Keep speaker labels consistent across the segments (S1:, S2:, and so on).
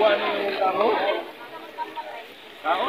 S1: Kamu, kamu?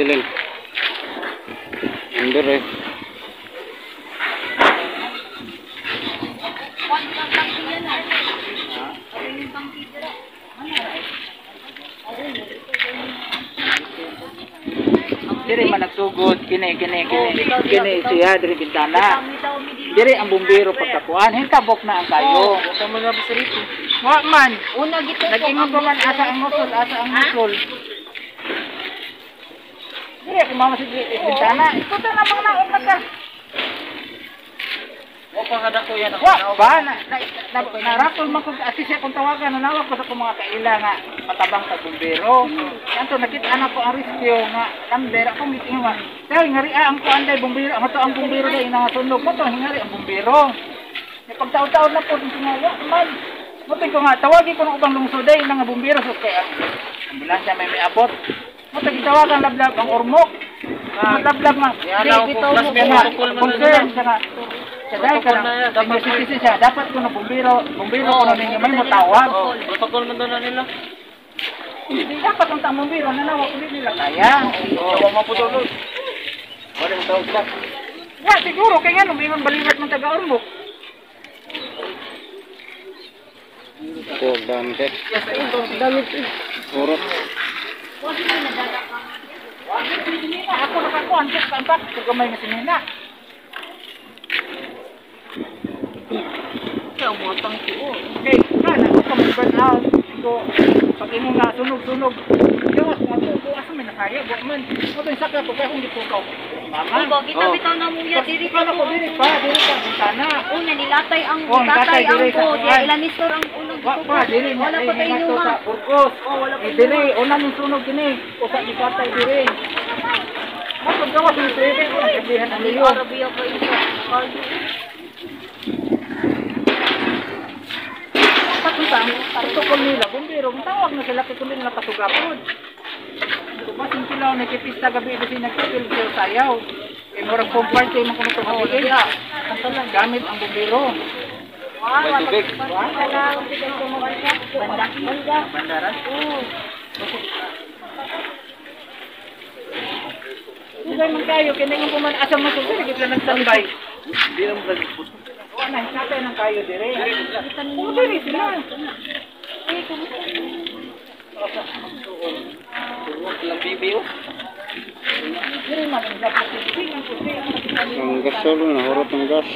S1: Habilin. Under eh.
S2: Diri man nagsugod kini kini kini kini siya diri bintana. Diri ang bumbero pagkakuan hin kabok na ang kayo. Na sa rito. Wa man.
S3: Una gito.
S2: Nagingon man asa ang musul asa ang musul. Diri ako mama sa diri bintana. Ito ta na mga naon na ka.
S1: Wa pa kada ko yan.
S2: Wa ba na na, na, na rakol man kung assist akong tawagan nanawag ko sa akong mga kaila nga patabang sa bumbero. Kanto nakita na ko ang rescue nga number ako mitingon nga. Dahil nga ri ang kuan dai bumbero ang ang bumbero dai na sunog mo to hingari ang bumbero. Ni pagtaon-taon na po nga wa man. Mutin ko nga tawagin ko ng ubang lungsod dai nga bumbero so kay ambulansya may may abot. Mo tagitawagan lablab ang ormok. Ah, lablab nga.
S1: Yan
S2: Di,
S1: ako,
S2: bitaw
S1: plus
S2: mo
S1: may
S2: nga.
S1: protocol man
S2: Concern nga. Siya dahil ka lang, senior citizen siya, dapat ko na bumbiro, bumbiro ko na ninyo may matawag.
S1: Protocol man doon na nila.
S2: Hindi dapat ang tamang bumbiro, nanawag hindi nila kaya.
S1: Wa maputulog. Wala ang tawag ka.
S2: Ya, siguro, kaya nga, lumingon baliwat ng taga-ormok.
S1: Huwag dante. Urot.
S2: Ako nakakuha, ang ang pak, sa gamay na sinina.
S3: Kaya mo tangki o.
S2: Okay, na, nako ka may burn out. So, pag imo nga, sunog-sunog. Gawas mo ito, gawas mo, nakaya, buwan man. Ito yung sakya ko, kaya kung di ko ikaw. Mama.
S3: Obo, kita bitaw na diri
S2: ko, diri pa, diri pa.
S3: Una nilatay ang
S2: Oh,
S3: nilatay
S2: nilatay
S3: ang
S2: diri sa
S3: po.
S2: kuwan.
S3: Ya ilanistor ang unang
S2: Wa pa, diri
S3: Wala pa
S2: hingato
S3: numa.
S2: Burgos.
S3: Oh, wala pa
S2: Eh, diri, una ning sunog kini. Usa ni patay diri. Bakit gawa sa ito? Sabihan ang liyo.
S3: Arabiya pa ito.
S2: Katutang, ito ko nila, bumbiro, tawag na sila kung nila kasugapod. Kumasin sila, nakipista gabi kasi nagkipil sila sayaw. Eh, murag kumpart kayo mga kumutong hatiin. Gamit ang bumbiro.
S3: Wow, lang. Banda. Banda.
S2: Bandaran?
S3: Oo.
S2: Kung man kayo, kinay yung kuman asam mo sila, nagkipila nagsanbay.
S1: Hindi naman nag-ipot.
S2: Oo, nahisapay ng kayo dire. Oo, dire sila.
S1: Lang oh.
S2: Ko siya.
S4: Ang gas solo, nahurot ng gas.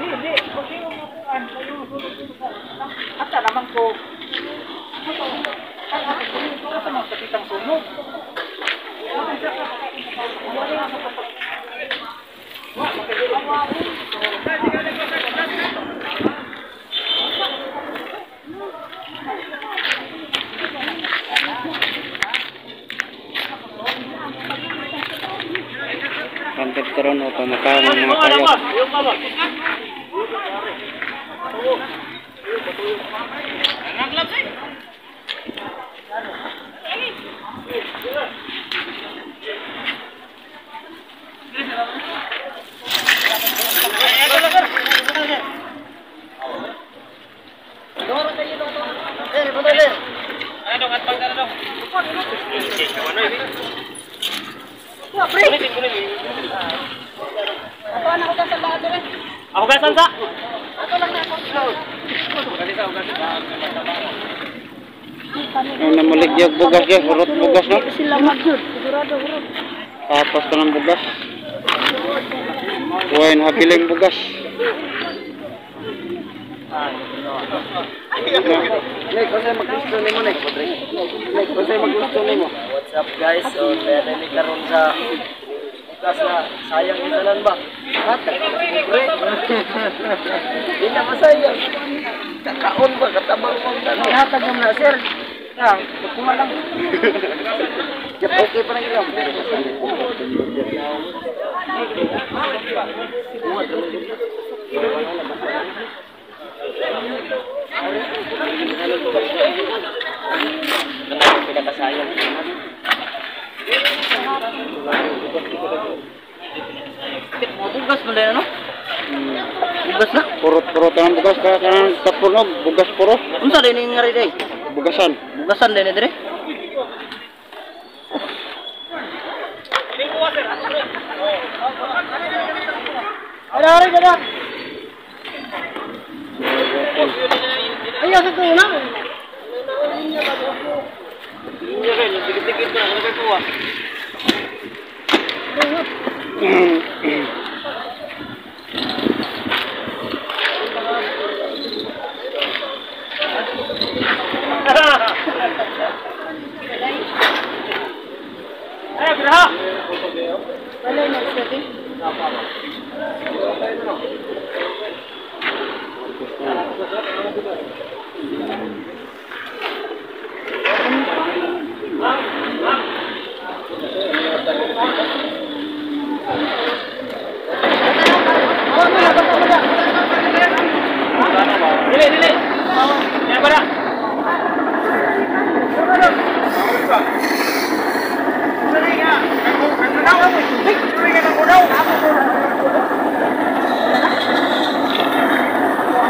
S2: Hindi, kasi yung makuan, kayo sulod-sulod sa Asa. Ito, ng mga Wah, pre. Ako na ako sa bago
S4: rin. Ako ka sa? Ako lang na
S1: ako. Ano
S4: na maligyag bugas ya, hurot bugas no?
S3: Sila magjud, sigurado hurot.
S4: Tapos ka ng bugas. Habiling bugas.
S1: Ay, no. Ay, no. Ay, no. Ay. Ay. Ay. What's up, guys? So, kaya na karon sa bukas na sayang isalan ba? Kata, pre. Hindi na ba sayang? Kakaon ba? Katabang mo na.
S2: Ihatag mo na, sir. Ah, kuma lang.
S1: Yep, okay pa rin yun kenapa tidak ke saya? Mau tugas
S4: benda no? Hmm. Tugas lah purut bugas puro
S1: unsa ini ngari day
S4: bugasan
S1: bugasan dene dire ada ada. Ada ayo satu Iya kan, dikit-dikit na, ano kay kuha? Ayo, graha.
S3: Wala na sabi.
S1: Dili, dili. Yan para.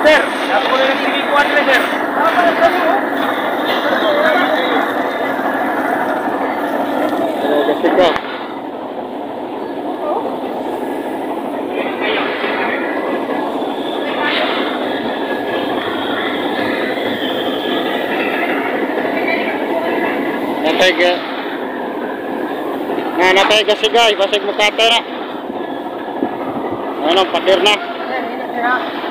S1: Sir, ako na nagsige ko ano sir.
S4: Kasi ka. Natay ka. Na natay ka sigay, basig mo kate na. Ano, padir na.
S5: Sige,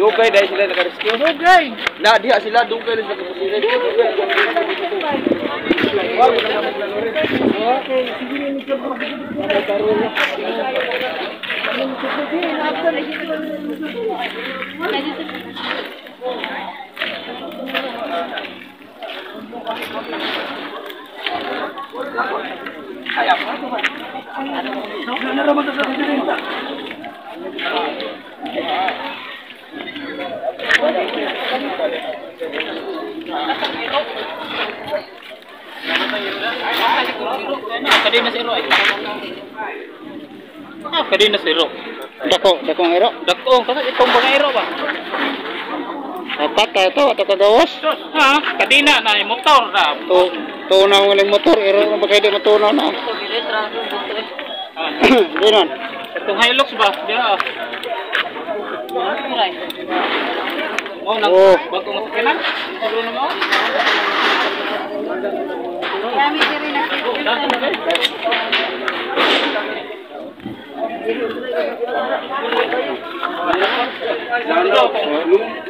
S1: Dugay dahil sila naka-rescue. Dugay! Na, diha sila, dugay na sila naka-rescue. Wag mo na Okay, sige na ni
S5: Kadi na siro. Ah, kadi.
S4: Dako, dako ang.
S5: Dako, kasi itong bang ero ba?
S4: Dapat tayo to, ato kagawas.
S5: Ha? Kadina na, yung motor na.
S4: Tu tunaw ng uling motor, iro na bagay di matunaw na.
S5: Ah,
S4: Di nun.
S5: Itong Hilux ba? Diya. Oh, nang
S4: Oh.
S5: bagong masakinan? Siguro na mo?
S3: Kami diri na.
S5: Oh, ba?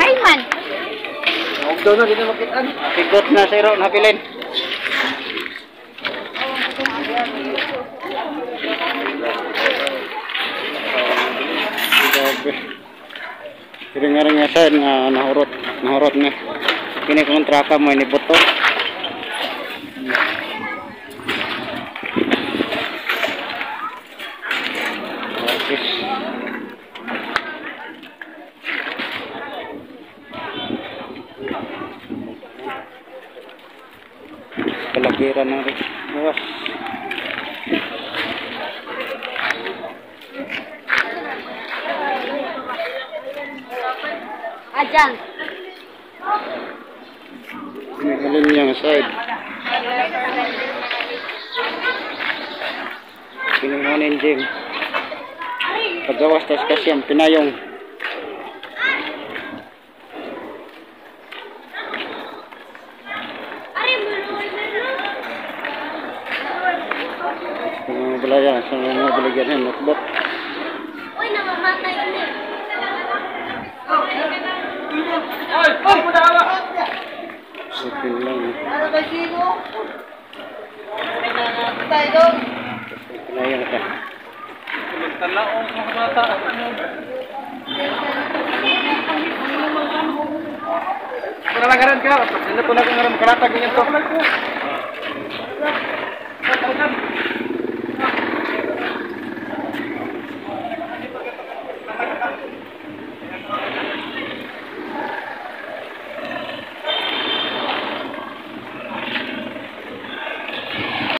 S3: Hai man.
S1: Ugdaw na dito
S4: ini, na siro napilin. Grabe. Kira nahurot, nahurot na. Kini kontraka mo, inibuto. Grabe.
S6: Ah, dyan.
S4: Alin niyang side. Pinuhunin Jim. Paggawas tas kasi ang pinayong. Sipin lang.
S3: Ano ba sino?
S4: Tayo
S5: doon. Kinayang ka. Kita mga bata. Kurang agaran ka. Hindi.